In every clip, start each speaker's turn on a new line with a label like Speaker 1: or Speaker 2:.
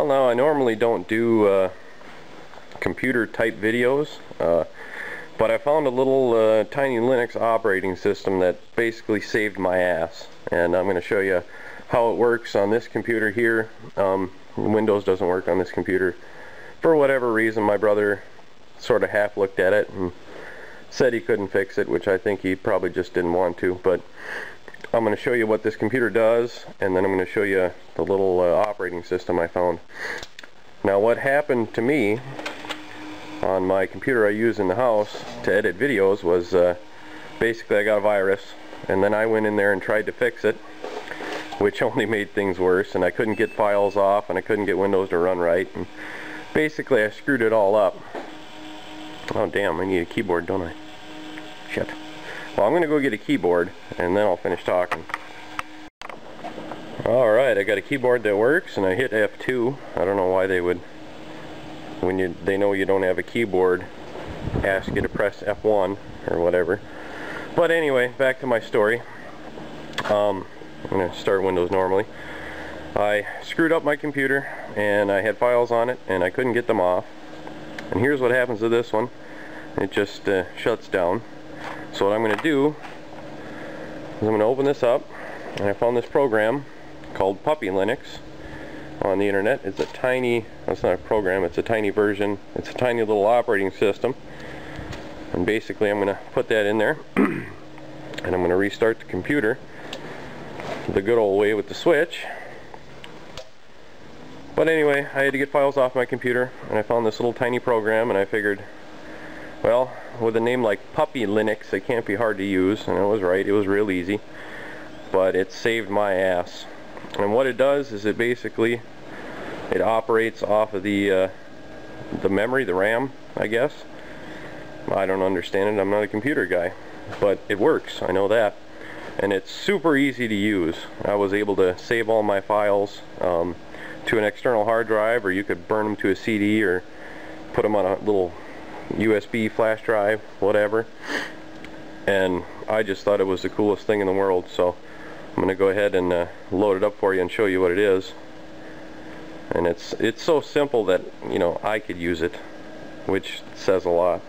Speaker 1: Well, now I normally don't do uh, computer type videos, uh, but I found a little uh, tiny Linux operating system that basically saved my ass. And I'm going to show you how it works on this computer here. Um, Windows doesn't work on this computer. For whatever reason, my brother sort of half looked at it and said he couldn't fix it, which I think he probably just didn't want to. But I'm going to show you what this computer does and then I'm going to show you the little uh, operating system I found. Now what happened to me on my computer I use in the house to edit videos was uh, basically I got a virus and then I went in there and tried to fix it which only made things worse and I couldn't get files off and I couldn't get Windows to run right and basically I screwed it all up. Oh damn I need a keyboard don't I? Shit. Well, I'm going to go get a keyboard, and then I'll finish talking. Alright, I got a keyboard that works, and I hit F2. I don't know why they would, when you they know you don't have a keyboard, ask you to press F1 or whatever. But anyway, back to my story. Um, I'm going to start Windows normally. I screwed up my computer, and I had files on it, and I couldn't get them off. And here's what happens to this one. It just uh, shuts down. So what I'm going to do is I'm going to open this up and I found this program called Puppy Linux on the internet. It's a tiny, that's not a program, it's a tiny version. It's a tiny little operating system. And basically I'm going to put that in there and I'm going to restart the computer the good old way with the switch. But anyway, I had to get files off my computer and I found this little tiny program and I figured well, with a name like Puppy Linux, it can't be hard to use, and I was right, it was real easy. But it saved my ass. And what it does is it basically, it operates off of the, uh, the memory, the RAM, I guess. I don't understand it, I'm not a computer guy. But it works, I know that. And it's super easy to use. I was able to save all my files um, to an external hard drive, or you could burn them to a CD, or put them on a little USB flash drive, whatever. And I just thought it was the coolest thing in the world, so I'm going to go ahead and uh, load it up for you and show you what it is. And it's it's so simple that, you know, I could use it, which says a lot.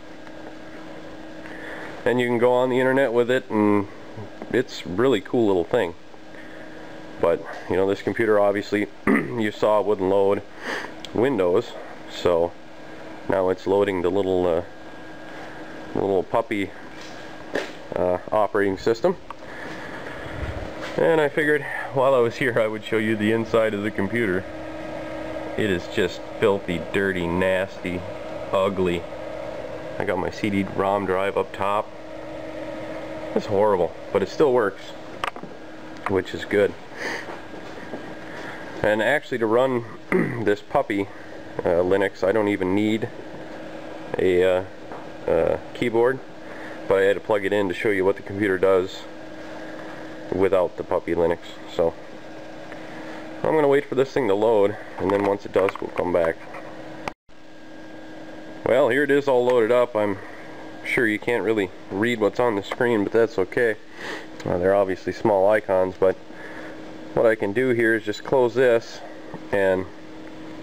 Speaker 1: And you can go on the internet with it, and it's really cool little thing. But, you know, this computer obviously, you saw wouldn't load Windows, so now it's loading the little uh, little puppy uh, operating system. And I figured while I was here I would show you the inside of the computer. It is just filthy dirty nasty ugly. I got my CD-ROM drive up top. It's horrible but it still works which is good. And actually to run this puppy uh, Linux. I don't even need a uh, uh, keyboard, but I had to plug it in to show you what the computer does without the puppy Linux. So I'm going to wait for this thing to load, and then once it does, we'll come back. Well, here it is all loaded up. I'm sure you can't really read what's on the screen, but that's okay. Uh, they're obviously small icons, but what I can do here is just close this and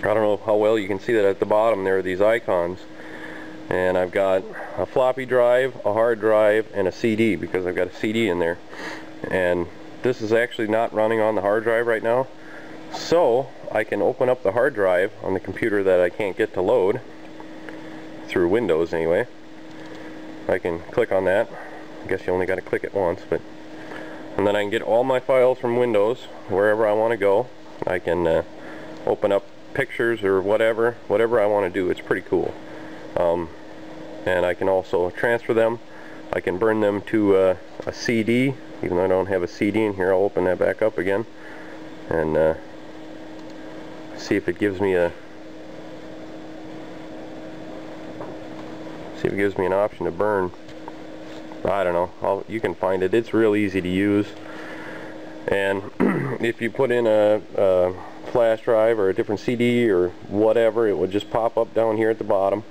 Speaker 1: I don't know how well you can see that at the bottom there are these icons. And I've got a floppy drive, a hard drive, and a CD because I've got a CD in there. And this is actually not running on the hard drive right now. So I can open up the hard drive on the computer that I can't get to load through Windows anyway. I can click on that. I guess you only got to click it once but and then I can get all my files from Windows wherever I want to go. I can uh, open up pictures or whatever, whatever I want to do. It's pretty cool. Um, and I can also transfer them. I can burn them to uh, a CD, even though I don't have a CD in here. I'll open that back up again and uh, see if it gives me a see if it gives me an option to burn. I don't know. I'll, you can find it. It's real easy to use. And if you put in a, a flash drive or a different CD or whatever, it would just pop up down here at the bottom.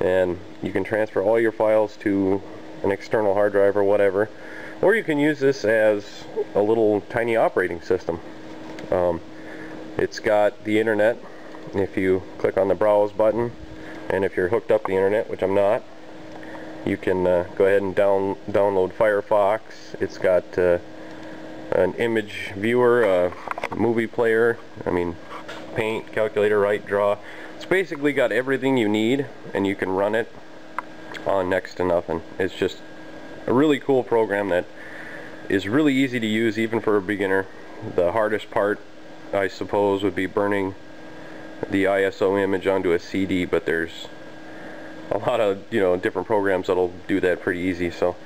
Speaker 1: And you can transfer all your files to an external hard drive or whatever. Or you can use this as a little tiny operating system. Um, It's got the internet if you click on the browse button and if you're hooked up to the internet which I'm not you can uh, go ahead and down download Firefox it's got uh, an image viewer a movie player I mean paint calculator write draw. It's basically got everything you need and you can run it on next to nothing. It's just a really cool program that is really easy to use even for a beginner. The hardest part I suppose would be burning the ISO image onto a CD but there's a lot of you know different programs that'll do that pretty easy so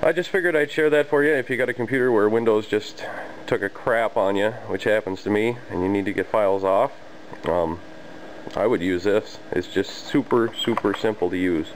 Speaker 1: I just figured I'd share that for you. If you got a computer where Windows just took a crap on you which happens to me and you need to get files off um, I would use this. It's just super super simple to use